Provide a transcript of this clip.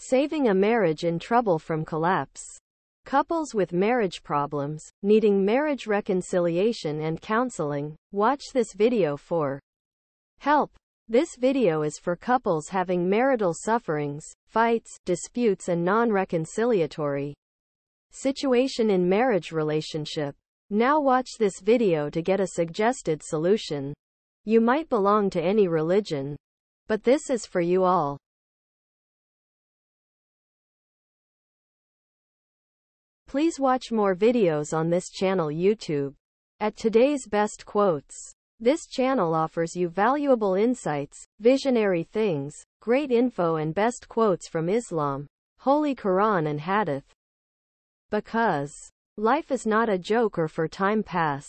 Saving a marriage in trouble from collapse. Couples with marriage problems, needing marriage reconciliation and counseling, watch this video for help. This video is for couples having marital sufferings, fights, disputes and non-reconciliatory situation in marriage relationship. Now watch this video to get a suggested solution. You might belong to any religion, but this is for you all. Please watch more videos on this channel YouTube. At today's best quotes. This channel offers you valuable insights, visionary things, great info and best quotes from Islam, Holy Quran and Hadith. Because life is not a joke or for time pass.